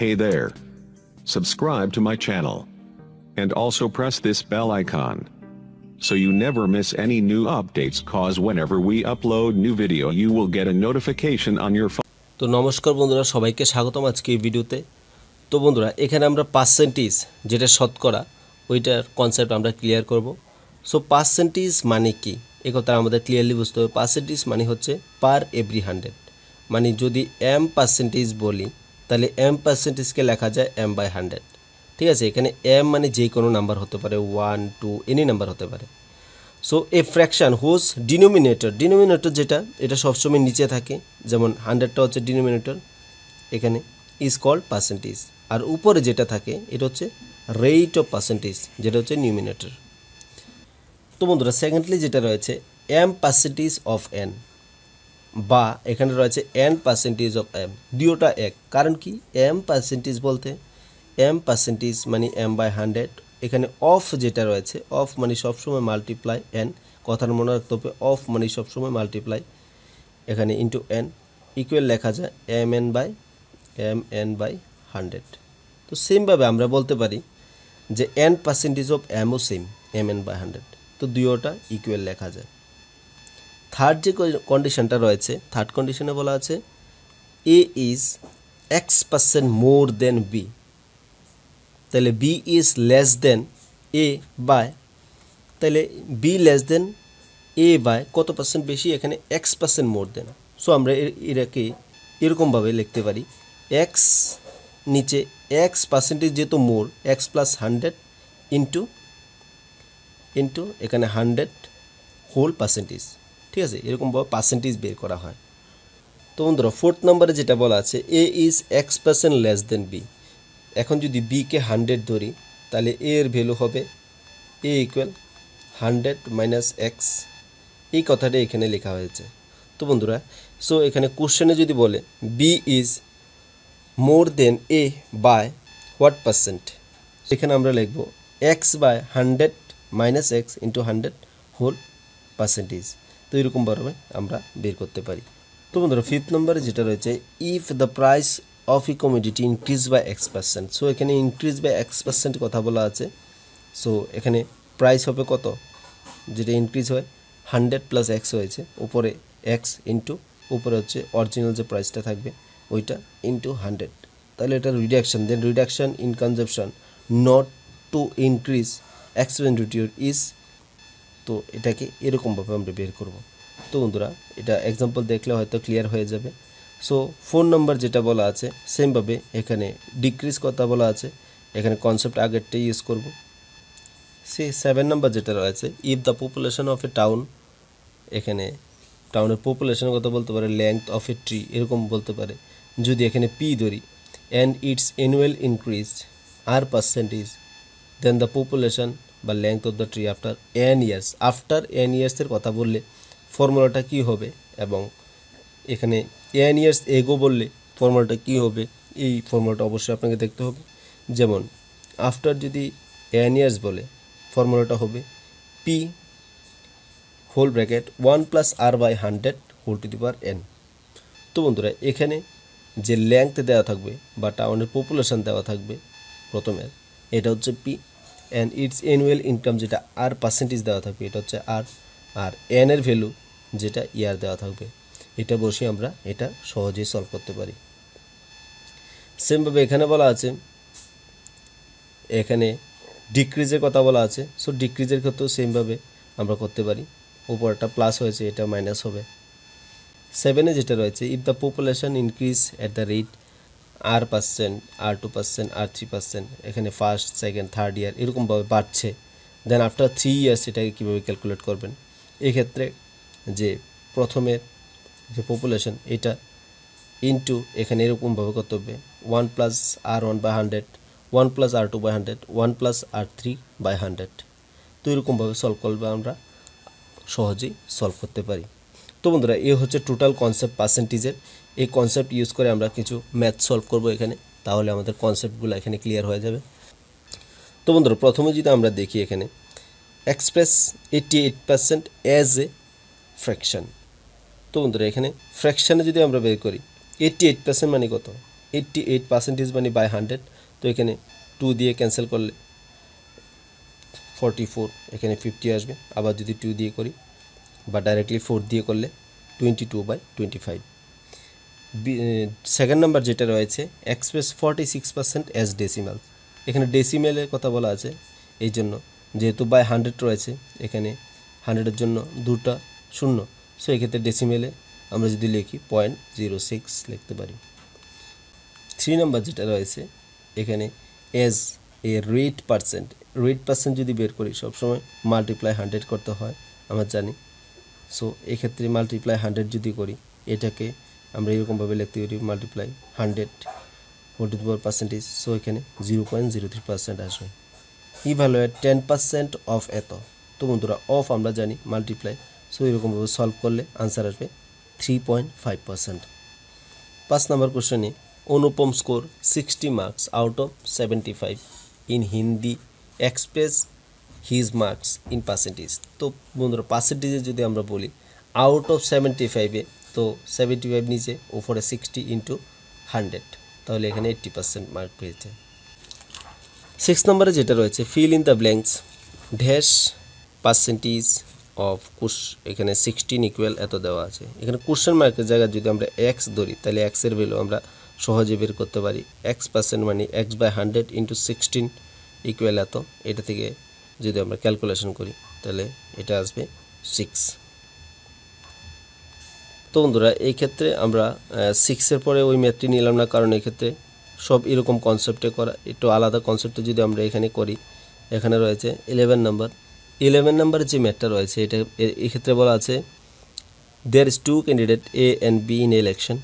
Hey there. Subscribe to my channel. And also press this bell icon. So you never miss any new updates cause whenever we upload new video you will get a notification on your phone. তো নমস্কার বন্ধুরা সবাইকে স্বাগতম আজকে এই ভিডিওতে তো বন্ধুরা এখানে আমরা পার্সেন্টেজ যেটা শতকরা ওইটার কনসেপ্ট আমরা ক্লিয়ার করব সো পার্সেন্টেজ মানে কি এ কথা আমাদের ক্লিয়ারলি বুঝতে হবে পার্সেন্টেজ মানে হচ্ছে পার এভরি হান্ড্রেড মানে যদি এম পার্সেন্টেজ বলি তাহলে এম পার্সেন্টেজকে লেখা যায় এম বাই হান্ড্রেড ঠিক আছে? এখানে এম মানে যে কোনো নাম্বার হতে পারে ওয়ান টু এনি নাম্বার হতে পারে। So a fraction whose denominator denominator যেটা, এটা সবসময় নিচে থাকে। যেমন হান্ড্রেডটা হচ্ছে ডিনোমিনেটর এখানে ইজ কল্ড পার্সেন্টেজ আর উপরে যেটা থাকে, এটা হচ্ছে রেট অফ পার্সেন্টেজ যেটা হচ্ছে নিউমিনেটর তো বন্ধুরা সেকেন্ডলি যেটা রয়েছে এম পার্সেন্টেজ অফ এন বা এখানে রয়েছে এন পার্সেন্টেজ অফ এম দুটোটা এক। কারণ কি? এম পার্সেন্টেজ বলতে এম পার্সেন্টেজ মানে এম বাই হান্ড্রেড এখানে অফ যেটা রয়েছে অফ মানে সবসময় মাল্টিপ্লাই এন কথার মনে রাখতে হবে অফ মানে সবসময় মাল্টিপ্লাই এখানে ইন্টু এন ইকুয়াল লেখা যায় M N by M N by hundred তো সেমভাবে আমরা বলতে পারি যে N percentage of M O same M N by hundred তো দুইটা ইকুয়াল লেখা যায়। থার্ড যে কন্ডিশনটা রয়েছে থার্ড কন্ডিশনে বলা আছে A is X percent more than B তাহলে B is less than A by তাহলে B less than A by কত পার্সেন্ট বেশি? এখানে X percent more than so আমরা এর- এটাকে এরকমভাবে লিখতে পারি। এক্স নিচে এক্স পার্সেন্টেজ যেহেতু more X plus hundred into into এখানে হান্ড্রেড হোল পার্সেন্টেজ ঠিক আছে? এরকমভাবে পার্সেন্টেজ বের করা হয়। তো বন্ধুরা ফোর্থ নম্বরে যেটা বলা আছে A is X percent less than B এখন যদি বিকে হান্ড্রেড ধরি, তাহলে এ এর ভ্যালু হবে A equal hundred minus X এই কথাটা এখানে লেখা হয়েছে। তো বন্ধুরা সো এখানে কোশ্চেনে যদি বলে B is more than A by what percent সেখানে আমরা লিখব X by hundred minus X into hundred whole percentage তো এরকমভাবে আমরা বের করতে পারি। তো বন্ধুরা ফিফথ নম্বরে যেটা রয়েছে if the price of a commodity increase by X percent so এখানে ইনক্রিজ বাই এক্স পার্সেন্ট কথা বলা আছে সো এখানে প্রাইস হবে কত? যেটা ইনক্রিজ হয় হান্ড্রেড প্লাস এক্স হয়েছে, উপরে এক্স ইন্টু উপরে হচ্ছে অরিজিনাল যে প্রাইসটা থাকবে, ওইটা ইন্টু হান্ড্রেড তাহলে এটা reduction then reduction in consumption not to increase expenditure is তো এটাকে এরকমভাবে আমরা বের করব। তো বন্ধুরা, এটা এক্সাম্পল দেখলে হয়তো ক্লিয়ার হয়ে যাবে। সো ফোন নাম্বার যেটা বলা আছে সেমভাবে এখানে ডিক্রিজ কথা বলা আছে। এখানে কনসেপ্ট আগেরটাই ইউজ করব। সে সেভেন নাম্বার যেটা রয়েছে if the population of a town এখানে টাউনের পপুলেশনের কথা বলতে পারে লেংথ অফ এ ট্রি এরকম বলতে পারে। যদি এখানে পি ধরি and its annual increase R percentage then the population বা length of the tree after N years after N ইয়ার্সের কথা বললে ফর্মুলাটা কী হবে এবং এখানে এন ইয়ার্স এগো বললে ফর্মুলাটা কী হবে, এই ফর্মুলাটা অবশ্যই আপনাকে দেখতে হবে। যেমন আফটার যদি এন ইয়ার্স বলে ফর্মুলাটা হবে P whole bracket one plus R by hundred whole to the power N তো বন্ধুরা, এখানে যে লেংথ দেওয়া থাকবে বা টাউনের পপুলেশন দেওয়া থাকবে প্রথমে, এটা হচ্ছে P and its annual income যেটা আর পার্সেন্টেজ দেওয়া থাকবে, এটা হচ্ছে আর আর এন এর ভ্যালু যেটা ইয়ার দেওয়া থাকবে, এটা বসে আমরা এটা সহজেই সলভ করতে পারি। সেমভাবে এখানে বলা আছে, এখানে ডিক্রিজের কথা বলা আছে সো ডিক্রিজের ক্ষেত্রেও সেমভাবে আমরা করতে পারি। উপরটা প্লাস হয়েছে, এটা মাইনাস হবে। সেভেনে যেটা রয়েছে if the population increase at the rate R percent R two percent R three percent এখানে ফার্স্ট সেকেন্ড থার্ড ইয়ার এরকমভাবে বাড়ছে। দেন আফটার থ্রি ইয়ার্স এটাকে কীভাবে ক্যালকুলেট করবেন? এক্ষেত্রে যে প্রথমের যে পপুলেশন এটা ইন্টু এখানে এরকমভাবে করতে হবে one plus R one by hundred one plus R two by hundred one plus R three by hundred তো এরকমভাবে সলভ করবে আমরা সহজেই সলভ করতে পারি। তো বন্ধুরা এই হচ্ছে টোটাল কনসেপ্ট পার্সেন্টেজের এই কনসেপ্ট ইউজ করে আমরা কিছু ম্যাথ সলভ করব এখানে, তাহলে আমাদের কনসেপ্টগুলো এখানে ক্লিয়ার হয়ে যাবে। তো বন্ধুরা, প্রথমে যদি আমরা দেখি এখানে express eighty eight percent as a fraction তো বন্ধুরা, এখানে ফ্র্যাকশানে যদি আমরা বের করি এইটটি এইট পার্সেন্ট মানে কত? এইট্টি এইট পার্সেন্টেজ মানে বাই হান্ড্রেড তো এখানে টু দিয়ে ক্যান্সেল করলে ফর্টি ফোর এখানে ফিফটি আসবে। আবার যদি টু দিয়ে করি বা ডাইরেক্টলি ফোর দিয়ে করলে twenty two by twenty five second number যেটা রয়েছে express forty six percent as decimal এখানে ডেসিমেলের কথা বলা আছে, এই জন্য যেহেতু বাই হান্ড্রেড রয়েছে, এখানে হান্ড্রেডের জন্য দুটা শূন্য সো এক্ষেত্রে ডেসিমেলে আমরা যদি লিখি পয়েন্ট জিরো সিক্স লিখতে পারি। থ্রি নাম্বার যেটা রয়েছে, এখানে as a rate percent rate percent যদি বের করি, সবসময় মাল্টিপ্লাই হান্ড্রেড করতে হয়, আমরা জানি সো এক্ষেত্রে মাল্টিপ্লাই হান্ড্রেড যদি করি, এটাকে আমরা এরকমভাবে লিখতে পারি multiply hundred forty two percentage so এখানে zero point zero three percent আসবে। ইভ্যালুয়েট টেন পার্সেন্ট অফ এত। তো বন্ধুরা অফ আমরা জানি মাল্টিপ্লাই সো এরকমভাবে সলভ করলে আনসার আসবে থ্রি পয়েন্ট ফাইভ পার্সেন্ট পাঁচ নাম্বার কোশ্চেনে Anupam score sixty marks out of seventy five in Hindi express his marks in percentage তো বন্ধুরা পার্সেন্টেজে যদি আমরা বলি আউট অফ সেভেন্টি ফাইভে তো সেভেন্টি ফাইভ নিচে ওপরে সিক্সটি ইন্টু হান্ড্রেড তাহলে এখানে এইট্টি পার্সেন্ট মার্ক পেয়েছে। সিক্স নম্বরে যেটা রয়েছে fill in the blanks dash percentage of কুশ এখানে সিক্সটিন ইকুয়াল এত দেওয়া আছে। এখানে কোশ্চেন মার্কের জায়গায় যদি আমরা এক্স ধরি, তাহলে এক্সের ভ্যালু আমরা সহজে বের করতে পারি। এক্স পার্সেন্ট মানে X by hundred into sixteen equal এত, এটা থেকে যদি আমরা ক্যালকুলেশন করি, তাহলে এটা আসবে সিক্স তো বন্ধুরা, এই ক্ষেত্রে আমরা সিক্সের পরে ওই ম্যাথটি নিলাম না, কারণ এক্ষেত্রে সব এরকম কনসেপ্টে করা, একটু আলাদা কনসেপ্টে যদি আমরা এখানে করি, এখানে রয়েছে ইলেভেন নাম্বার ইলেভেন নাম্বারের যে ম্যাথটা রয়েছে, এটা এক্ষেত্রে বলা আছে there is two candidate A and B in election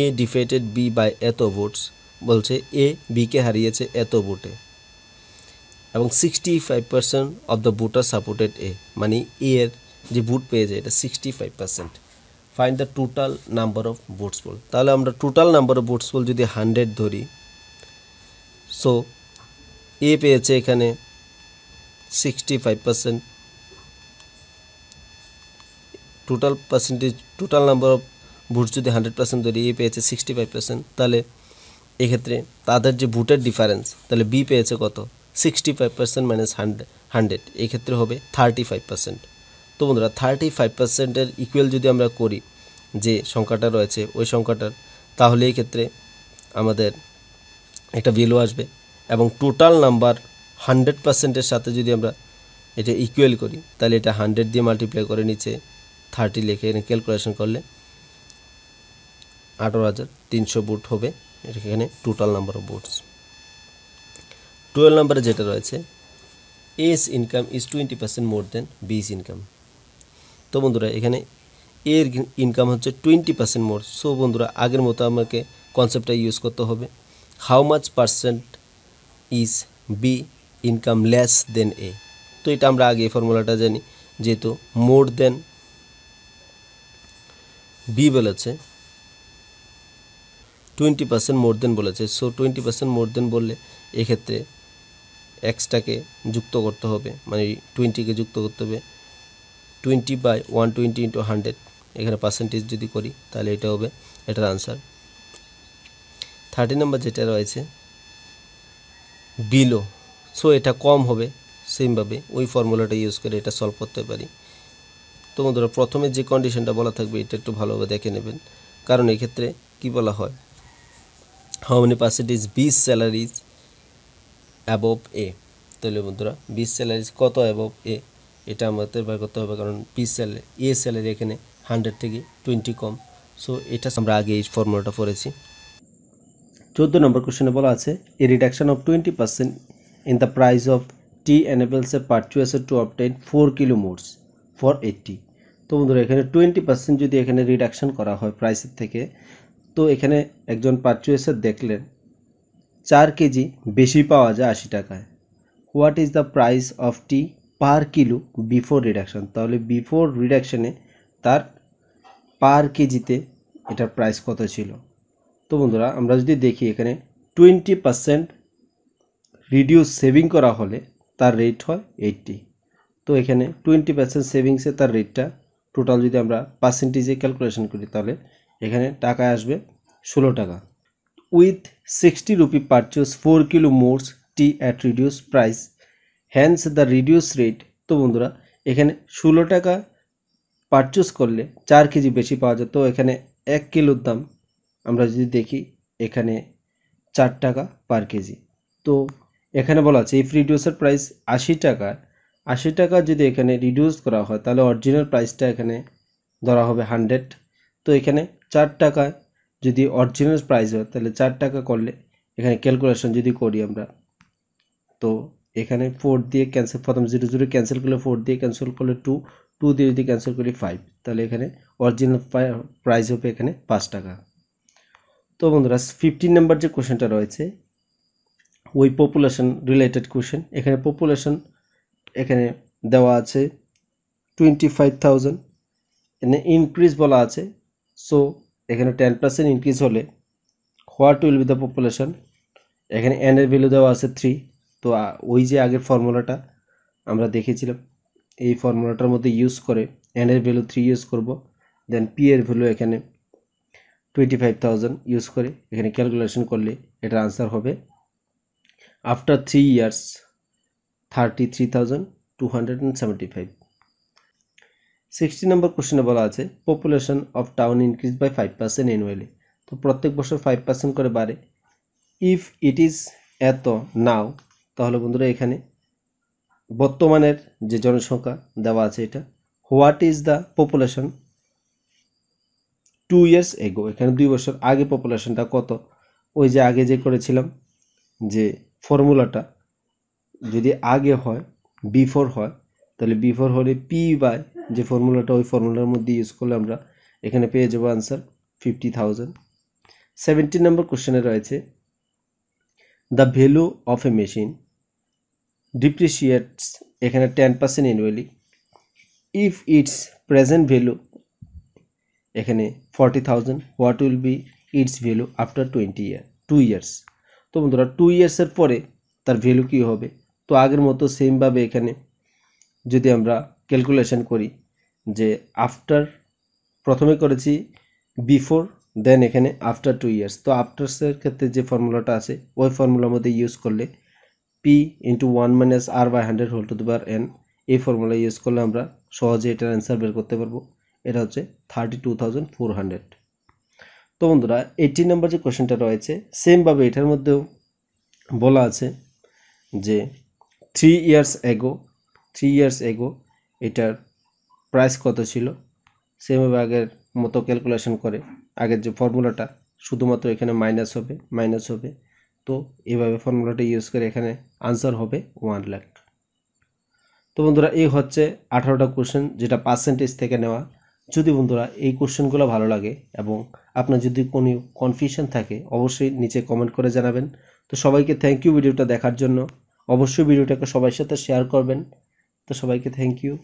A defeated B by এত ভোটস বলছে এ বিকে হারিয়েছে এত ভোটে এবং sixty five percent of the voter supported A মানে এ এর যে ভোট পেয়েছে এটা sixty five percent find the total number of votes poll তাহলে আমরা total number of votes poll যদি হান্ড্রেড ধরি সো এ পেয়েছে এখানে sixty five percent total percentage total number of vote যদি হান্ড্রেড পার্সেন্ট ধরি, এ পেয়েছে সিক্সটি ফাইভ পার্সেন্ট তাহলে এক্ষেত্রে তাদের যে ভোটের ডিফারেন্স তাহলে বি পেয়েছে কত? Sixty five percent minus hundred এক্ষেত্রে হবে থার্টি ফাইভ পার্সেন্ট তো বন্ধুরা থার্টি ফাইভ পার্সেন্টের ইকুয়াল যদি আমরা করি, যে সংখ্যাটা রয়েছে ওই সংখ্যাটার, তাহলে এই ক্ষেত্রে আমাদের একটা ভ্যালু আসবে এবং টোটাল নাম্বার হান্ড্রেড পার্সেন্টের সাথে যদি আমরা এটা ইকুয়াল করি, তাহলে এটা হান্ড্রেড দিয়ে মাল্টিপ্লাই করে নিচে থার্টি লিখে ক্যালকুলেশন করলে আঠারো হাজার তিনশো বুট হবে। এখানে total number of boots twelve নাম্বারে যেটা রয়েছে A's income is twenty percent more than B's income তো বন্ধুরা, এখানে এর ইনকাম হচ্ছে টোয়েন্টি পার্সেন্ট মোর সো বন্ধুরা, আগের মতো আমাকে কনসেপ্টটা ইউজ করতে হবে। How much percent is B income less than A তো এটা আমরা আগে ফর্মুলাটা জানি। যেহেতু মোর দেন বি বলেছে টোয়েন্টি পার্সেন্ট মোর দেন বলেছে। So twenty percent more than বললে এক্ষেত্রে এক্সটাকে যুক্ত করতে হবে মানে টোয়েন্টিকে যুক্ত করতে হবে twenty by one twenty into hundred এখানে পার্সেন্টেজ যদি করি, তাহলে এটা হবে এটার আনসার থার্টি নাম্বার যেটা রয়েছে বিলো সো এটা কম হবে সেমভাবে ওই ফর্মুলাটা ইউজ করে এটা সলভ করতে পারি। তো বন্ধুরা, প্রথমে যে কন্ডিশনটা বলা থাকবে, এটা একটু ভালোভাবে দেখে নেবেন। কারণ এক্ষেত্রে কি বলা হয়? How many percentage B's salaries above A তাহলে বন্ধুরা বিস স্যালারিজ কত অ্যাবভ এ এটা আমাদের বের করতে হবে, কারণ বিস স্যালারি এ স্যালারি এখানে হান্ড্রেড থেকে টোয়েন্টি কম। সো এটা আমরা আগে এই ফর্মুলাটা পড়েছি। চোদ্দ নম্বর কোশ্চেনে বলা আছে a reduction of twenty percent in the price of tea enables a purchaser to obtain four kilo Motors for eighty তো বন্ধুরা, এখানে টোয়েন্টি পার্সেন্ট যদি এখানে রিডাকশন করা হয় প্রাইসের থেকে, তো এখানে একজন পারচুয়াসার দেখলেন চার কেজি বেশি পাওয়া যায় আশি টাকায়। What is the price of tea per kilo before reduction তাহলে বিফোর রিডাকশনে তার পার কেজিতে এটার প্রাইস কত ছিল? তো বন্ধুরা, আমরা যদি দেখি এখানে টোয়েন্টি পার্সেন্ট রিডিউস সেভিং করা হলে তার রেট হয় এইটটি তো এখানে টোয়েন্টি পার্সেন্ট সেভিংসে তার রেটটা টোটাল যদি আমরা পার্সেন্টেজে ক্যালকুলেশন করি, তাহলে এখানে টাকা আসবে ষোলো টাকা। With sixty rupee purchase four kilo more tea at reduce price hence the reduce rate তো বন্ধুরা, এখানে ষোলো টাকা পারচেস করলে চার কেজি বেশি পাওয়া যায়। তো এখানে এক কিলোর দাম আমরা যদি দেখি, এখানে চার টাকা পার কেজি। তো এখানে বলা আছে ইফ রিডিউসের প্রাইস আশি টাকা আশি টাকা যদি এখানে রিডিউস করা হয়, তাহলে অরিজিনাল প্রাইসটা এখানে ধরা হবে হান্ড্রেড তো এখানে চার টাকায় যদি অরিজিনাল প্রাইস হয়, তাহলে চার টাকা করলে এখানে ক্যালকুলেশন যদি করি আমরা, তো এখানে ফোর দিয়ে ক্যান্সেল প্রথম জিরো জিরো ক্যান্সেল করলে ফোর দিয়ে ক্যান্সেল করলে টু টু দিয়ে যদি ক্যান্সেল করি ফাইভ তাহলে এখানে অরিজিনাল প্রাইস হবে এখানে পাঁচ টাকা। তো বন্ধুরা ফিফটিন নাম্বার যে কোশ্চেনটা রয়েছে, ওই পপুলেশন রিলেটেড কোশ্চেন এখানে পপুলেশন এখানে দেওয়া আছে টোয়েন্টি ফাইভ থাউজেন্ড এখানে ইনক্রিজ বলা আছে সো এখানে টেন পার্সেন্ট ইনক্রিজ হলে what will be the population এখানে এন এর ভ্যালু দেওয়া আছে থ্রি তো ওই যে আগের ফর্মুলাটা আমরা দেখেছিলাম, এই ফর্মুলাটার মধ্যে ইউজ করে এন এর ভ্যালু থ্রি ইউজ করব দেন পি এর ভ্যালু এখানে টোয়েন্টি ফাইভ থাউজেন্ড ইউজ করে, এখানে ক্যালকুলেশন করলে এটার আনসার হবে after three years thirty three thousand two hundred and seventy five sixty number কোশ্চেনে বলা আছে population of town increase by five percent annually তো প্রত্যেক বছর ফাইভ পার্সেন্ট করে বাড়ে। ইফ ইট ইজ এত নাও তাহলে বন্ধুরা এখানে বর্তমানের যে জনসংখ্যা দেওয়া আছে এটা what is the population two years ago এখানে দুই বছর আগে পপুলেশনটা কত? ওই যে আগে যে করেছিলাম, যে ফর্মুলাটা যদি আগে হয় বিফোর হয়, তাহলে বিফোর হলে পি বাই যে ফর্মুলাটা ওই ফর্মুলার মধ্যে ইউজ করলে আমরা এখানে পেয়ে যাব answer fifty thousand seventy number কোশ্চেনে রয়েছে the value of a machine depreciates এখানে ten percent annually if its present value এখানে forty thousand what will be its value after twenty year two years তো বন্ধুরা টু ইয়ার্সের পরে তার value কী হবে? তো আগের মতো সেমভাবে এখানে যদি আমরা ক্যালকুলেশন করি যে আফটার প্রথমে করেছি বিফোর দেন এখানে আফটার টু ইয়ার্স তো আফটার্সের ক্ষেত্রে যে ফর্মুলাটা আছে, ওই ফর্মুলার মধ্যে ইউজ করলে P into one minus R by hundred whole to the bar N এই ফর্মুলা ইউজ করলে আমরা সহজে এটার অ্যান্সার বের করতে পারব। এটা হচ্ছে thirty two thousand four hundred তো বন্ধুরা এইটি নাম্বার যে কোশ্চেনটা রয়েছে সেমভাবে এটার মধ্যেও বলা আছে যে three years ago three years ago এটার প্রাইস কত ছিল? সেভাবে আগের মতো ক্যালকুলেশন করে আগের যে ফর্মুলাটা শুধুমাত্র এখানে মাইনাস হবে মাইনাস হবে। তো এইভাবে ফর্মুলাটা ইউজ করে এখানে আনসার হবে ওয়ান লাখ তো বন্ধুরা, এই হচ্ছে আঠারোটা কোশ্চেন যেটা পার্সেন্টেজ থেকে নেওয়া। যদি বন্ধুরা এই কোশ্চেনগুলো ভালো লাগে এবং আপনার যদি কোনো কনফিউশন থাকে, অবশ্যই নিচে কমেন্ট করে জানাবেন। তো সবাইকে থ্যাংক ইউ ভিডিওটা দেখার জন্য। অবশ্যই ভিডিওটাকে সবার সাথে শেয়ার করবেন। তো সবাইকে থ্যাংক ইউ